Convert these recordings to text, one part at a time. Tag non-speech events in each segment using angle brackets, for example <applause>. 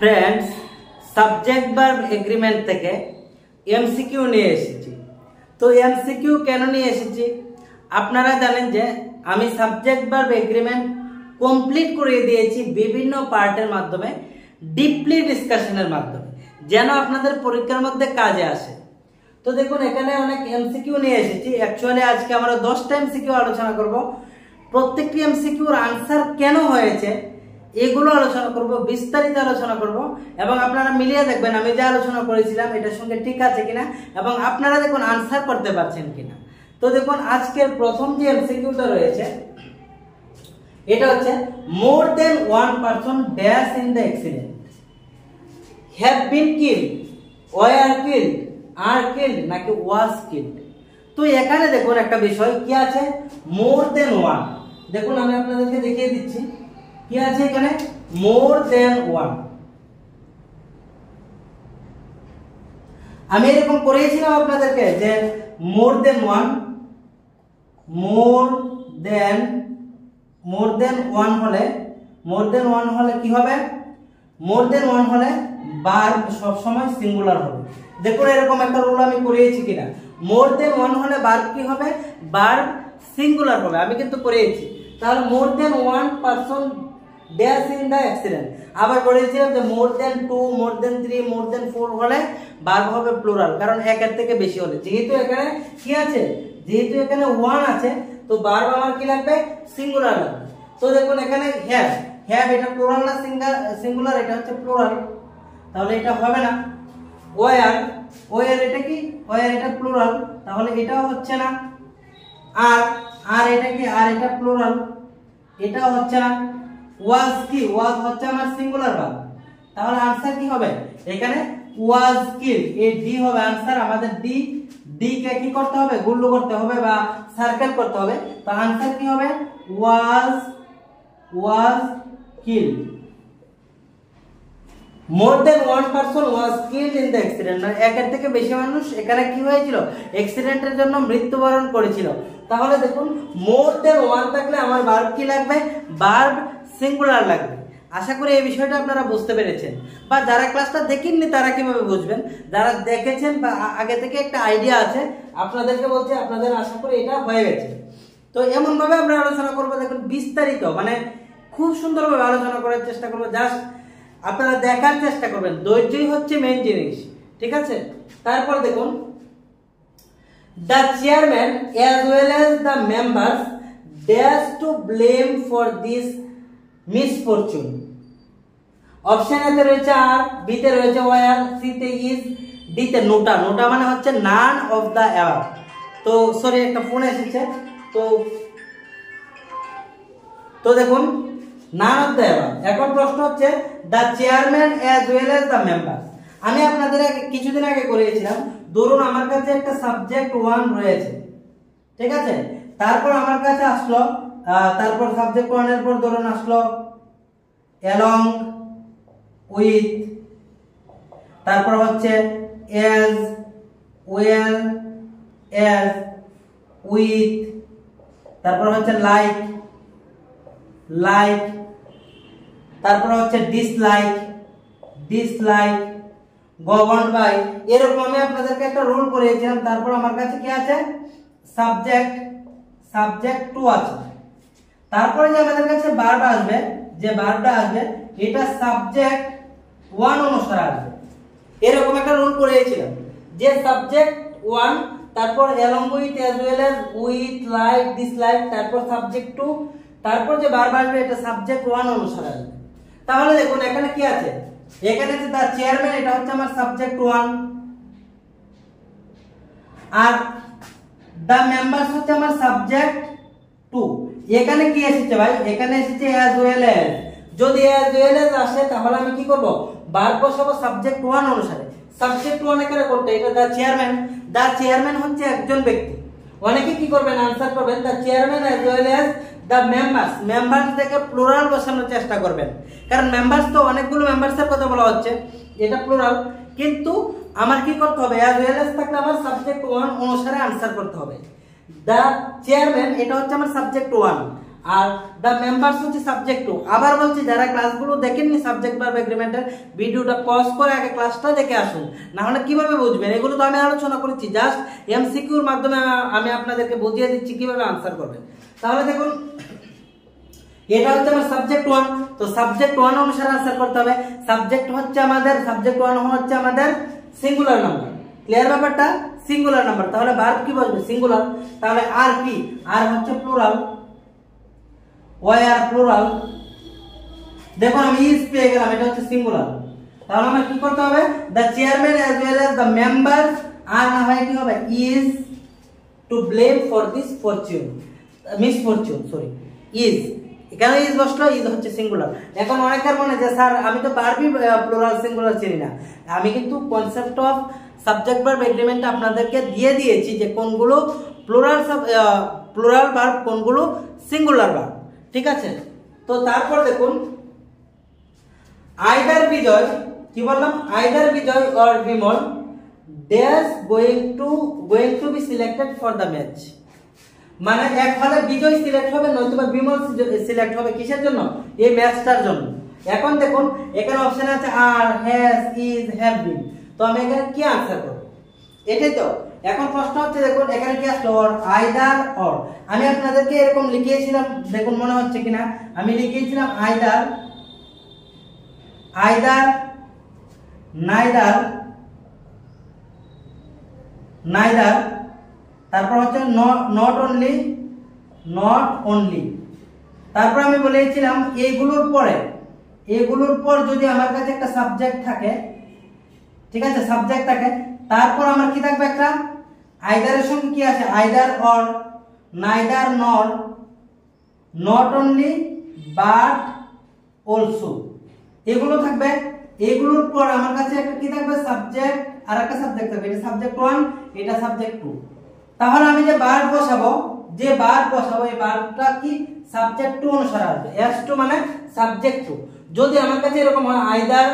Friends subject verb agreement থেকে MCQ নিয়ে এসেছি। তো এমসিকিউ কেন নিয়ে এসেছি? আপনারা জানেন যে আমি সাবজেক্ট ভার্ব এগ্রিমেন্ট কমপ্লিট করে দিয়েছি বিভিন্ন পার্টের মাধ্যমে ডিপলি ডিসকাশনের মাধ্যমে, যেন আপনাদের পরীক্ষার মধ্যে কাজে আসে। তো দেখুন, এখানে অনেক এমসিকিউ নিয়ে এসেছি। অ্যাকচুয়ালি আজকে আমরা দশটা এমসিকিউ আলোচনা করব। প্রত্যেকটি এমসিকিউর আনসার কেন হয়েছে? এগুলো আলোচনা করব, বিস্তারিত আলোচনা করব, এবং আপনারা মিলিয়ে দেখবেন, আমি যে আলোচনা করেছিলাম, এটার সঙ্গে ঠিক আছে কিনা, এবং আপনারা দেখুন আনসার করতে পারছেন কিনা। তো দেখুন, আজকের প্রথম যে এমসিকিউটা রয়েছে, এটা হচ্ছে more than one person dash in the accident have been kill were killed R killed নাকি ওয়াজ কিল্ড তো এখানে দেখুন একটা বিষয় কি আছে মোর দেন ওয়ান দেখুন, আমি আপনাদেরকে দেখিয়ে দিচ্ছি। কি আছে এখানে? মোর দেন ওয়ান আমি এরকম করেছিলাম আপনাদেরকে যে মোর দেন ওয়ান মোর দেন মোর দেন ওয়ান হলে মোর দেন ওয়ান হলে কি হবে? মোর দেন ওয়ান হলে বার সব সময় সিঙ্গুলার হবে। দেখুন এরকম একটা রুল আমি করিয়েছি কিনা। মোর দেন ওয়ান হলে বার কি হবে? বার সিঙ্গুলার হবে। আমি কিন্তু করিয়েছি। তাহলে more than one person dash in the accident আবার বলেছিলাম যে more than two more than three more than four হলে বার হবে প্লুরাল কারণ একের থেকে বেশি হলে। যেহেতু এখানে কি আছে? যেহেতু এখানে ওয়ান আছে, তো বার আমার কি লাগবে? সিঙ্গুলার লাগবে। তো দেখুন এখানে হ্যাভ হ্যাভ এটা প্লুরাল না সিঙ্গাল সিঙ্গুলার এটা হচ্ছে প্লুরাল তাহলে এটা হবে না। ওয়ার ওয়ার এটা কি? ওয়ার এটা প্লুরাল তাহলে এটাও হচ্ছে না। আর আর এটা কি? আর এটা প্লুরাল এটাও হচ্ছে না। ওয়াজ কি ওয়াজ হচ্ছে আমার সিঙ্গুলার ভার্ব তাহলে आंसर কি হবে এখানে ওয়াজ কিল এই ডি হবে आंसर আমাদের ডি ডি কে কি করতে হবে গুল্লু করতে হবে বা সার্কেল করতে হবে তো आंसर কি হবে was was kill more then one person was killed in the accident মানে একের থেকে বেশি মানুষ এখানে কি হয়েছিল অ্যাক্সিডেন্টের জন্য মৃত্যুবরণ করেছিল তাহলে দেখুন মোর দেন ওয়ান থাকলে আমার ভার্ব কি লাগবে ভার্ব সিঙ্গুলার লাগবে। আশা করি এই বিষয়টা আপনারা বুঝতে পেরেছেন। বা যারা ক্লাসটা দেখেননি তারা কীভাবে বুঝবেন? যারা দেখেছেন বা আগে থেকে একটা আইডিয়া আছে, আপনাদেরকে বলছি, আপনাদের আশা করি এটা হয়ে গেছে। তো এমনভাবে আমরা আলোচনা করব, দেখুন, বিস্তারিত মানে খুব সুন্দরভাবে আলোচনা করার চেষ্টা করব। জাস্ট আপনারা দেখার চেষ্টা করবেন। ধৈর্যই হচ্ছে মেইন জিনিস, ঠিক আছে? তারপর দেখুন the chairman as well as the members dash to blame for this misfortune option এতে রয়েছে আর বিতে রয়েছে ওয়ার সিতে ইজ ডিতে নোটা। নোটা মানে হচ্ছে নান অফ দ্য অ্যাওয়ার তো সরি একটা ফোন এসেছে। তো তো দেখুন নান অফ দ্য অ্যাওয়ার এখন প্রশ্ন হচ্ছে the chairman as well as the member আমি আপনাদের আগে, কিছুদিন আগে করিয়েছিলাম। ধরুন আমার কাছে একটা সাবজেক্ট ওয়ান রয়েছে। ঠিক আছে? তারপর আমার কাছে আসলো তারপর সাবজেক্ট ওয়ানের পর ধরুন আসলো অ্যালং উইথ তারপর হচ্ছে এজ ওয়েল এজ উইথ তারপর হচ্ছে লাইক লাইক তারপর হচ্ছে ডিসলাইক ডিসলাইক গভর্ন বাই এরকম আমি আপনাদেরকে একটা রুল করিয়েছিলাম, তারপর আমার কাছে কি আছে? সাবজেক্ট সাবজেক্ট টু আছে। তারপরে যে আমাদের কাছে বারটা আসবে, যে বারটা আসবে, এটা সাবজেক্ট ওয়ান অনুসারে আসবে। এরকম একটা রুল করেছিলাম যে সাবজেক্ট ওয়ান তারপর along with as well as with like dislike তারপর সাবজেক্ট টু তারপর যে বারবার আসবে, এটা সাবজেক্ট ওয়ান অনুসারে আসবে। তাহলে দেখুন, এখানে কি আছে? এখানে যে তার চেয়ারম্যান এটা হচ্ছে আমার সাবজেক্ট ওয়ান আর দ্য মেম্বার্স হচ্ছে আমার সাবজেক্ট টু এখানে কি এসেছে ভাই? এখানে এসেছে অ্যাজ ওয়েল এজ যদি অ্যাজ ওয়েল এজ আসে, তাহলে আমি কি করব? বার বসাবো সাবজেক্ট ওয়ান অনুসারে। সাবজেক্ট ওয়ান এখানে করতে, এটা দ্য চেয়ারম্যান দ্য চেয়ারম্যান হচ্ছে একজন ব্যক্তি। অনেকে কি করবেন? আনসার করবেন the chairman as well as the members members থেকে প্লোরাল বসানোর চেষ্টা করবেন। কারণ মেম্বার্স তো অনেকগুলো মেম্বার্সের কথা বলা হচ্ছে। এটা প্লুরাল কিন্তু আমার কি করতে হবে? অ্যাজ ওয়েল এজ থাকলে আমার সাবজেক্ট ওয়ান অনুসারে আনসার করতে হবে। দ্য চেয়ারম্যান এটা হচ্ছে আমার সাবজেক্ট ওয়ান আর দ্য মেম্বার্স হচ্ছে সাবজেক্ট টু আবার বলছি, যারা ক্লাসগুলো দেখেননি সাবজেক্ট ভার্ব এগ্রিমেন্টের ভিডিওটা পজ করে আগে ক্লাসটা দেখে আসুন। না হলে কীভাবে বুঝবেন? এগুলো তো আমি আলোচনা করেছি। জাস্ট এমসিকিউর মাধ্যমে আমি আপনাদেরকে বুঝিয়ে দিচ্ছি কীভাবে আনসার করবেন। তাহলে দেখুন, এটা হচ্ছে আমার সাবজেক্ট ওয়ান তো সাবজেক্ট ওয়ান অনুসারে আনসার করতে হবে। সাবজেক্ট হচ্ছে আমাদের সাবজেক্ট ওয়ান হচ্ছে আমাদের সিঙ্গুলার নাম্বার ক্লিয়ার ব্যাপারটা? সিঙ্গুলার নাম্বার তাহলে ভার্ব কি বলবে সিঙ্গুলার তাহলে আর কি? আর হচ্ছে প্লুরাল ওয়াই আর প্লুরাল দেখো আমি ইজ পেয়ে গেলাম, এটা হচ্ছে সিঙ্গুলার তাহলে আমার কি করতে হবে? The chairman as well as the members আর না হয় কি হবে? Is to blame for this fortune miss fortune sorry is কেন ইজ বসল? ইজ হচ্ছে সিঙ্গুলার এখন অনেকের মনে যে, স্যার, আমি তো পারবি প্লুরাল সিঙ্গুলার চিনি না। আমি কিন্তু concept of subject verb agreement আপনাদেরকে দিয়ে দিয়েছি যে কোনগুলো প্লুরাল প্লোরাল ভার্ব কোনগুলো সিঙ্গুলার ভার্ব ঠিক আছে? তো তারপর দেখুন আইদার বিজয়, কি বললাম? Either Bijoy or Bimal dash going to going to be selected for the match মানে এক হলে বিজয় সিলেক্ট হবে নয়তো বা বিমল সিলেক্ট হবে কিসের জন্য? এই ম্যাচটার জন্য। এখন দেখুন, এখানে অপশন আছে are has is have been তো আমি এখানে কি আনসার করব? এটাই তো। এখন প্রশ্ন হচ্ছে, দেখুন, এখানে কি আসলো? অর আইদার অর আমি আপনাদেরকে এরকম লিখিয়েছিলাম, দেখুন, মনে হচ্ছে কিনা। আমি লিখিয়েছিলাম আইদার আইদার নাইদার নাইদার তারপর হচ্ছে নট অনলি নট অনলি তারপর আমি বলেছিলাম এইগুলোর পরে, এগুলোর পর যদি আমার কাছে একটা সাবজেক্ট থাকে ঠিক আছে সাবজেক্ট থাকে। তারপর আমার কি থাকবে একটা? আইদারের সঙ্গে কি আছে? Either or neither nor not only but also এগুলো থাকবে। এগুলোর পর আমার কাছে একটা কি থাকবে? সাবজেক্ট আর একটা সাবজেক্ট থাকবে। এটা সাবজেক্ট ওয়ান এটা সাবজেক্ট টু তাহলে আমি যে বার বসাবো, যে বার বসাবো, এই বারটা কি? সাবজেক্ট টু অনুসারে আসবে। এস টু মানে সাবজেক্ট টু যদি আমার কাছে এরকম হয় either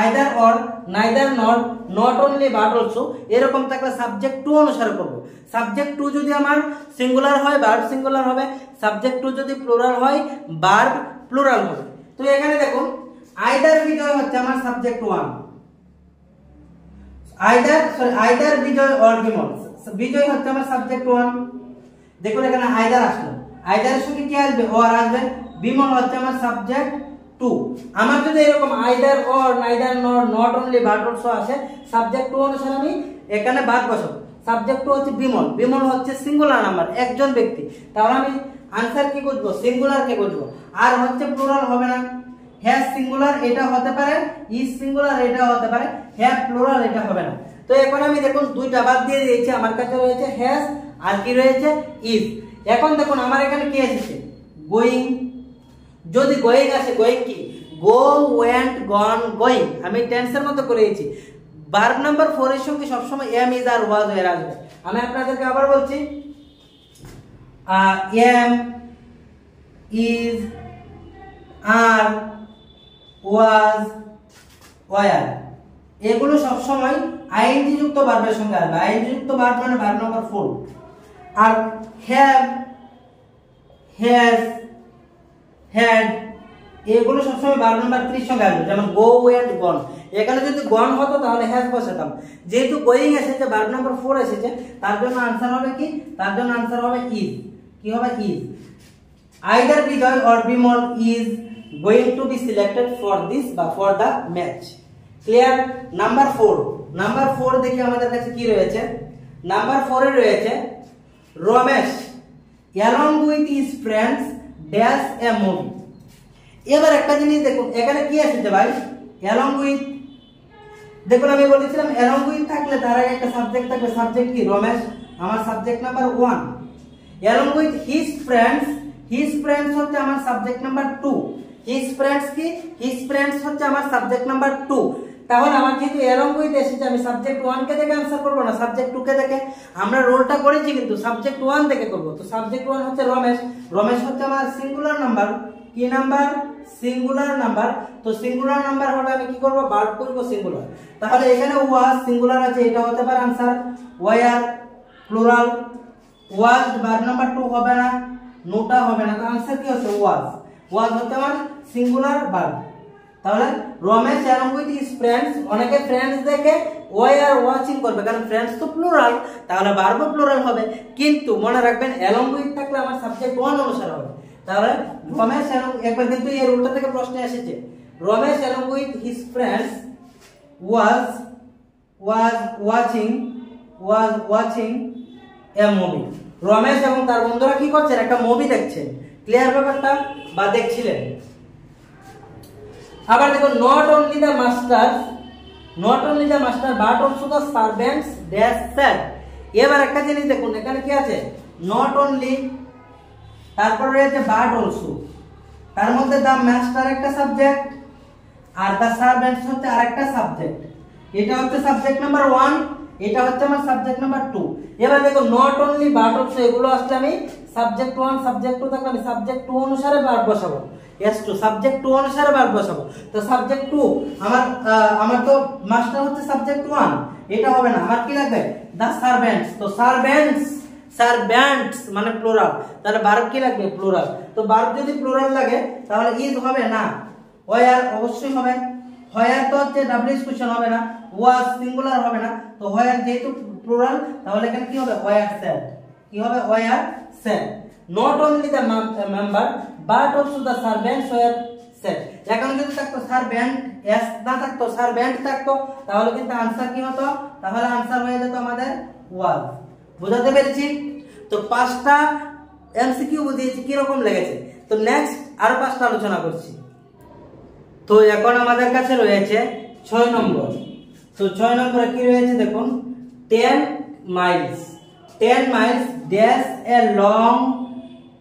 either or neither not not only but also এরকম থাকলে সাবজেক্ট টু অনুসারে করব। সাবজেক্ট টু যদি আমার সিঙ্গুলার হয় বার্ব সিঙ্গুলার হবে সাবজেক্ট টু যদি প্লুরাল হয় বার্ব প্লুরাল হবে। তো এখানে দেখুন আইদার বিজয় হচ্ছে আমার subject one either sorry either Bijoy or Bimal. Bijoy হচ্ছে আমার সাবজেক্ট ওয়ান দেখুন এখানে আইদার আসলো। আইদারের সঙ্গে কি আসবে? অর আসবে। বিমল হচ্ছে আমার সাবজেক্ট টু আমার যদি এরকম either or neither nor not only but also আসে সাবজেক্ট টু অনুসারে আমি এখানে বাদ বসাবো। সাবজেক্ট টু হচ্ছে বিমল। বিমল হচ্ছে সিঙ্গুলার নাম্বার একজন ব্যক্তি। তাহলে আমি আনসার কি খুঁজবো? সিঙ্গুলার কে খুঁজবো? আর হচ্ছে প্লুরাল হবে না। হ্যাজ সিঙ্গুলার এটা হতে পারে ইজ সিঙ্গুলার এটা হতে পারে হ্যাভ প্লুরাল এটা হবে না। তো এখন আমি দেখুন দুইটা বাদ দিয়ে দিয়েছি, আমার কাছে রয়েছে হ্যাজ আর কি রয়েছে ইজ এখন দেখুন আমার এখানে কি এসেছে? গোয়িং যদি গোয়িং আসে গোয়িং কি? গো ওয়েন্ট গন গোয়িং আমি টেন্সের মতো করে দিয়েছি। ভার্ব নাম্বার ফোর এর সঙ্গে সবসময় এম ইজ আর ওয়াজ হয়ে আসবে। আমি আপনাদেরকে আবার বলছি am is are was were এগুলো সবসময় আইএনজি যুক্ত ভার্বের সঙ্গে আসবে। আইএনজি যুক্ত ভার্ব মানে ভার্ব নাম্বার ফোর আর হ্যাভ হ্যাজ হ্যাড এগুলো সবসময় ভার্ব নাম্বার, ত্রিশ সঙ্গে আসবে যেমন গো ওয়েন্ট গন এখানে যদি গন হতো তাহলে হ্যাজ বসাতাম। যেহেতু গোয়িং এসেছে ভার্ব নাম্বার ফোর এসেছে, তার জন্য আনসার হবে কি? তার জন্য আনসার হবে ইজ কি হবে? Is either Bijoy or Bimal is going to be selected for this বা for the match clear number four number four দেখি আমাদের কাছে কি রয়েছে? নাম্বার ফোরে রয়েছে Ramesh. Along with his friends dash a movie এবার একটা জিনিস দেখুন, এখানে কি এসেছে ভাই? অ্যালং উইথ দেখুন আমি বলেছিলাম অ্যালং উইথ থাকলে তার আগে একটা সাবজেক্ট থাকবে সাবজেক্ট কি? রমেশ, আমার subject number one along with his friends his friends হচ্ছে আমার subject number two his friends কি? হিজ ফ্রেন্ডস হচ্ছে আমার সাবজেক্ট নাম্বার টু তাহলে আমার যেহেতু এরম বইতে এসেছে আমি সাবজেক্ট ওয়ানকে দেখে আনসার করব না সাবজেক্ট টু কে দেখে। আমরা রোলটা করেছি কিন্তু সাবজেক্ট ওয়ান থেকে করব। তো সাবজেক্ট ওয়ান হচ্ছে রমেশ। রমেশ হচ্ছে আমার সিঙ্গুলার নাম্বার কি নাম্বার সিঙ্গুলার নাম্বার তো সিঙ্গুলার নাম্বার হলে আমি কি করব? বার্ড করব সিঙ্গুলার তাহলে এখানে ওয়াজ সিঙ্গুলার আছে, এটা হতে পারে আনসার ওয়ার প্লুরাল ওয়াজ বার নাম্বার টু হবে না নোটা হবে না। তো আনসার কি হচ্ছে? ওয়াজ ওয়াজ হতে আমার সিঙ্গুলার ভার্ব তাহলে Ramesh along with his friends অনেকে ফ্রেন্ডস দেখে ওয়াই আর ওয়াচিং করবে, কারণ ফ্রেন্ডস তো প্লুরাল তাহলে ভার্বও প্লুরাল হবে। কিন্তু মনে রাখবেন অ্যালং উইথ থাকলে আমার সাবজেক্ট ওয়ান অনুসারে হবে। তাহলে রমেশ অ্যালং একবার কিন্তু এই রুলটা থেকে প্রশ্ন এসেছে। Ramesh along with his friends was was watching was watching a movie Ramesh এবং তার বন্ধুরা কি করছেন? একটা মুভি দেখছেন। ক্লিয়ার ব্যাপারটা? বা দেখছিলেন? আবার দেখো not only the master not only the master but also the servants dash sir এবার একটা জিনিস দেখুন, এখানে কি আছে? নট অনলি তারপর রয়েছে বাট অলসো তার মধ্যে দ্য মাস্টার একটা সাবজেক্ট আর দ্য সার্ভেন্টস হচ্ছে আরেকটা সাবজেক্ট এটা হচ্ছে সাবজেক্ট নাম্বার ওয়ান এটা হচ্ছে আমার সাবজেক্ট নাম্বার টু এবার দেখো নট অনলি বাট অলসো এগুলো আসলে আমি সাবজেক্ট ওয়ান সাবজেক্ট টু থাকলে আমি সাবজেক্ট টু অনুসারে বার বসাবো। এস টু সাবজেক্ট টু অনুসারে বার বসাবো। তো সাবজেক্ট টু আমার আমার তো মাস্টার হচ্ছে সাবজেক্ট ওয়ান এটা হবে না। আমার কি লাগবে? দ্য সার্ভেন্টস তো সার্ভেন্টস সার্ভেন্টস মানে প্লুরাল তাহলে ভার্ব কি লাগবে? প্লুরাল তো ভার্ব যদি প্লুরাল লাগে, তাহলে ইজ হবে না। ওয়ার অবশ্যই হবে। হোয়ার তো হচ্ছে ডাব্লিউএস কোশ্চেন হবে না। ওয়াজ সিঙ্গুলার হবে না, তো হোয়ার যেহেতু প্লুরাল তাহলে এখানে কি হবে? ওয়ার সেট কি হবে? Were set not only the member but also the servants were set এখন যদি থাকতো সার্ভেন্ট এস না থাকতো সার্ভেন্ট থাকতো, তাহলে কিন্তু আনসার কি হতো? তাহলে আনসার হয়ে যেত আমাদের ওয়াজ বুঝাতে পেরেছি? তো পাঁচটা এমসিকিউ বুঝিয়েছি, কীরকম লেগেছে? তো নেক্সট আরও পাঁচটা আলোচনা করছি। তো এখন আমাদের কাছে রয়েছে ছয় নম্বর। তো ছয় নম্বরে কি রয়েছে দেখুন? Ten miles ten miles dash a long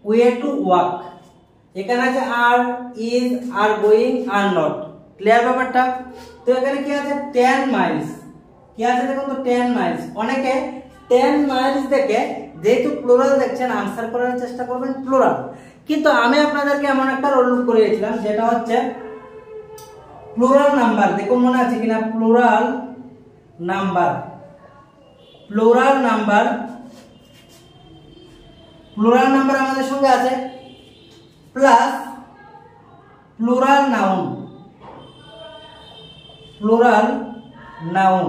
way to walk এখানে আছে are is are going are not clear ব্যাপারটা? তো এখানে কি আছে? টেন মাইলস কি আছে দেখুন তো? টেন মাইলস অনেকে টেন মাইলস দেখে যেহেতু প্লুরাল দেখছেন আনসার করার চেষ্টা করবেন প্লুরাল কিন্তু আমি আপনাদেরকে এমন একটা রোল করিয়েছিলাম, যেটা হচ্ছে প্লুরাল নাম্বার দেখুন মনে আছে কিনা? Plural number. Plural number. Plural number আমাদের সঙ্গে আছে। Plus plural noun. Plural noun.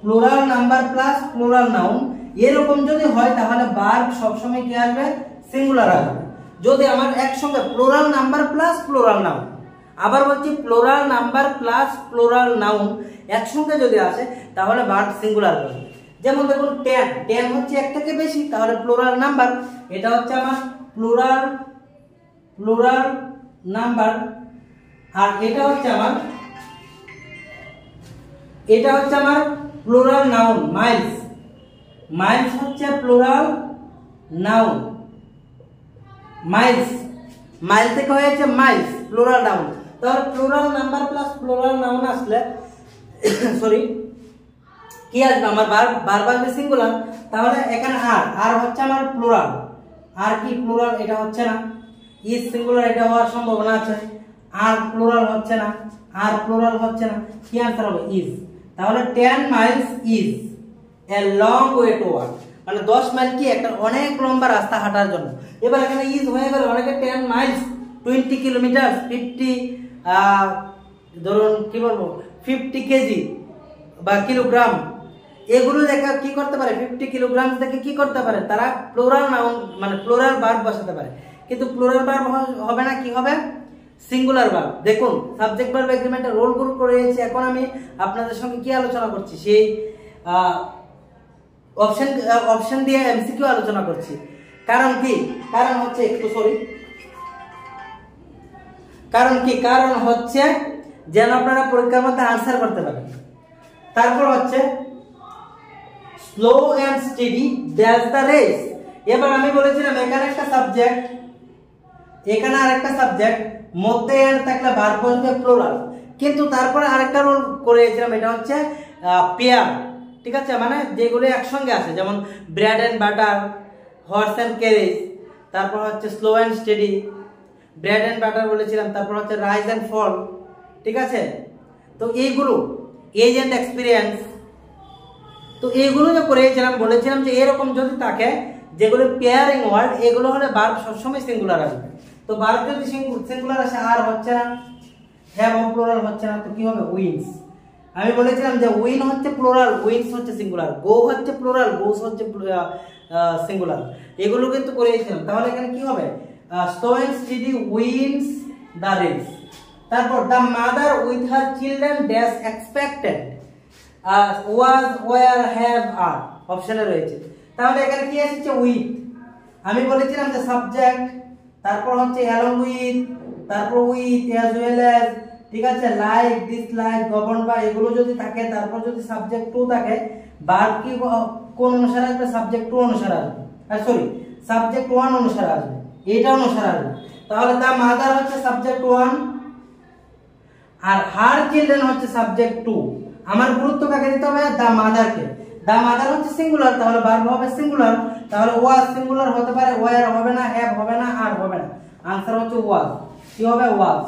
Plural number plus plural noun. এরকম যদি হয় তাহলে ভার্ব সবসময় কি আসবে? সিঙ্গুলার আসবে। যদি আমার একসঙ্গে plural number plus plural noun. আবার বলছি plural number plus plural noun. একসঙ্গে যদি আসে, তাহলে ভার্ব সিঙ্গুলার হবে। যেমন দেখুন টেন টেন হচ্ছে এক থেকে বেশি, তাহলে প্লোরাল নাম্বার এটা হচ্ছে আমার প্লুরাল প্লুরাল নাম্বার আর এটা হচ্ছে আমার, এটা হচ্ছে আমার প্লুরাল নাউন মাইলস মাইলস হচ্ছে প্লুরাল নাউন মাইলস মাইল থেকে হয়েছে মাইলস প্লুরাল নাউন তাহলে plural number plus plural noun আসলে <coughs> সরি কি আসবে? আমার বার, বারবার সিঙ্গুলার তাহলে এখানে আর আর হচ্ছে আমার প্লুরাল আর কি প্লুরাল এটা হচ্ছে না। ইজ সিঙ্গুলার এটা হওয়ার সম্ভাবনা আছে। আর প্লুরাল হচ্ছে না। আর প্লুরাল হচ্ছে না। কি আনসার হবে? ইজ তাহলে ten miles is a long way to walk মানে দশ মাইল কি একটা অনেক লম্বা রাস্তা হাঁটার জন্য। এবার এখানে ইজ হয়ে গেলে অনেকে ten miles twenty kilometre fifty ধরুন, কি বলব? ফিফটি কেজি বা কিলোগ্রাম এগুলো দেখে কি করতে পারে? ফিফটি কিলোগ্রাম দেখে কি করতে পারে? তারা প্লোরাল নাউন মানে প্লোরাল বার্ব বসাতে পারে। কিন্তু প্লোরাল বার্ব হবে না, কি হবে? সিঙ্গুলার বার্ব দেখুন সাবজেক্ট বার্ব এগ্রিমেন্টে রোল গ্রুপ করেছি। এখন আমি আপনাদের সঙ্গে কি আলোচনা করছি? সেই অপশন অপশন দিয়ে এমসিকিউ আলোচনা করছি। কারণ কি? কারণ হচ্ছে একটু সরি কারণ কি? কারণ হচ্ছে যেন আপনারা পরীক্ষার মধ্যে আনসার করতে পারেন। তারপর হচ্ছে slow and steady that's the race এবার আমি বলেছিলাম, এখানে একটা সাবজেক্ট এখানে আরেকটা সাবজেক্ট মধ্যে এন্ড থাকলে বার বসবে প্লোরাল কিন্তু তারপরে আরেকটা রোল করেছিলাম এটা হচ্ছে পেয়ার ঠিক আছে? মানে যেগুলো একসঙ্গে আছে, যেমন bread and butter horse and carriage তারপর হচ্ছে slow and steady bread and butter বলেছিলাম, তারপর হচ্ছে রাইস অ্যান্ড ফল ঠিক আছে? তো এইগুলো এজ অ্যান্ড এক্সপিরিয়েন্স তো এইগুলো যে করেছিলাম, বলেছিলাম যে এরকম যদি থাকে, যেগুলো পেয়ারিং ওয়ার্ড এগুলো হলে ভার্ব সবসময় সিঙ্গুলার আসবে। তো ভার্ব যদি সিঙ্গুলার আসে, আর হচ্ছে না। হ্যাভ ও প্লুরাল হচ্ছে না, তো কি হবে? উইন্স আমি বলেছিলাম যে উইন হচ্ছে প্লুরাল উইন্স হচ্ছে সিঙ্গুলার গো হচ্ছে প্লুরাল গোস হচ্ছে সিঙ্গুলার এগুলো কিন্তু করেছিলাম। তাহলে এখানে কি হবে? Slow and steady wins the race তারপর the mother with her children dash expected was were have আর অপশনে রয়েছে। তাহলে এখানে কি এসেছে? উইথ আমি বলেছিলাম যে সাবজেক্ট তারপর হচ্ছে অ্যালং উইথ তারপর উইথ অ্যাজ ওয়েল অ্যাজ ঠিক আছে? লাইক ডিসলাইক গভর্ন বা এগুলো যদি থাকে, তারপর যদি সাবজেক্ট টু থাকে ভার্ব কি, কোন অনুসারে আসবে? সাবজেক্ট টু অনুসারে আসবে। আর সরি সাবজেক্ট ওয়ান অনুসারে আসবে। এটা অনুসারে আসবে। তাহলে দা মাদার হচ্ছে সাবজেক্ট ওয়ান আর হার চিলড্রেন হচ্ছে সাবজেক্ট টু আমার গুরুত্ব কাকে দিতে হবে? দা মাদারকে দা মাদার হচ্ছে সিঙ্গুলার তাহলে ভার্ব হবে সিঙ্গুলার তাহলে ওয়াজ সিঙ্গুলার হতে পারে ওয়ার হবে না হ্যাভ হবে না আর হবে না। আনসার হচ্ছে ওয়াজ কি হবে? Was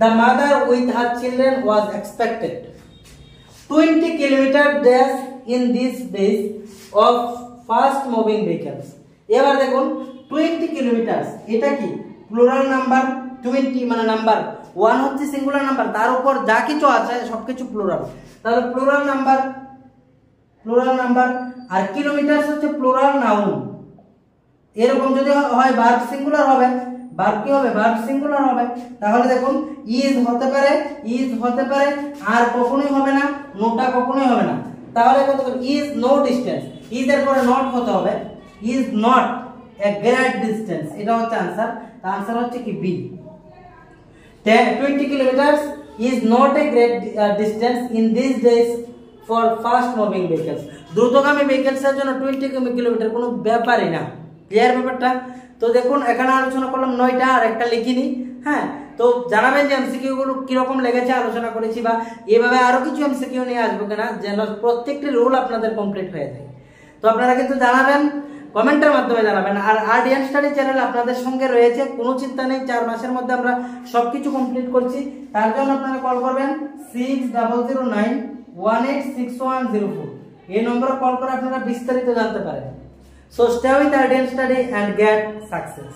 the mother with her children was expected 20 kilometre dash in this days of fast moving vehicles এবার দেখুন 20 কিলোমিটার এটা কি? প্লুরাল নাম্বার 20 মানে নাম্বার ওয়ান হচ্ছে সিঙ্গুলার নাম্বার তার উপর যা কিছু আছে, সবকিছু প্লুরাল তাহলে প্লোরাল নাম্বার প্লুরাল নাম্বার আর কিলোমিটার হচ্ছে প্লুরাল নাউন এরকম যদি হয় ভার্ব সিঙ্গুলার হবে। ভার্ব কি হবে? ভার্ব সিঙ্গুলার হবে। তাহলে দেখুন ইজ হতে পারে ইজ হতে পারে, আর কখনোই হবে না নোটা কখনোই হবে না। তাহলে কত ইজ নো ডিসটেন্স ইজ এর পরে নট হতে হবে। Is not a great distance এটা হচ্ছে আনসার আনসার হচ্ছে কি? B 20 kilometers is not a great uh, distance in these days for fast moving vehicles. দ্রুতগামী ভেহিকলস এর জন্য 20 কিলোমিটার কোনো ব্যাপারই না। ক্লিয়ার ব্যাপারটা? তো দেখুন এখানে আলোচনা করলাম নয়টা আর একটা লিখিনি হ্যাঁ? তো জানাবেন যে এমসিকিউ গুলো কীরকম লেগেছে আলোচনা করেছি বা এভাবে আরও কিছু এমসিকিউ নিয়ে আসব কিনা যেন প্রত্যেকটি রুল আপনাদের কমপ্লিট হয়ে যায়। তো আপনারা কিন্তু জানাবেন কমেন্টের মাধ্যমে জানাবেন। আর আর্ডিয়ান স্টাডি চ্যানেল আপনাদের সঙ্গে রয়েছে। কোনো চিন্তা নেই, চার মাসের মধ্যে আমরা সব কিছু কমপ্লিট করছি। তার জন্য আপনারা কল করবেন six double zero nine one eight six one zero four এই নম্বরে কল করে আপনারা বিস্তারিত জানতে পারেন। So stay with Ardian study and get success